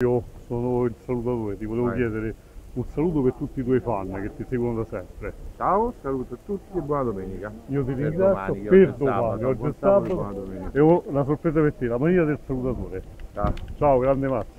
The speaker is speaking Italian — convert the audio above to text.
Io sono il salutatore, ti volevo Vai. chiedere un saluto per tutti i tuoi fan che ti seguono da sempre. Ciao, saluto a tutti e buona domenica. Io ti Per ringrazio domani, per domani, oggi è sabato e sabato e ho una sorpresa per te, la manina del salutatore. Ciao. Ciao, grande Massimo.